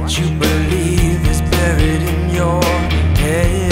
What you believe is buried in your head.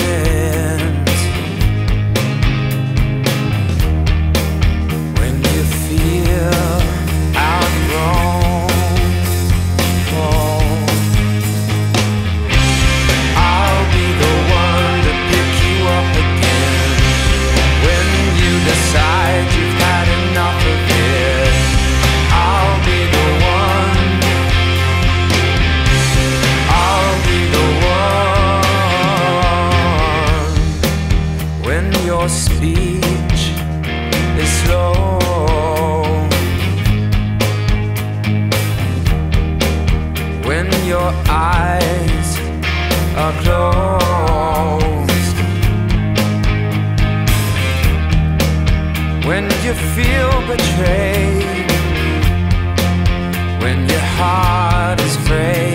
It's is slow. When your eyes are closed, when you feel betrayed, when your heart is afraid.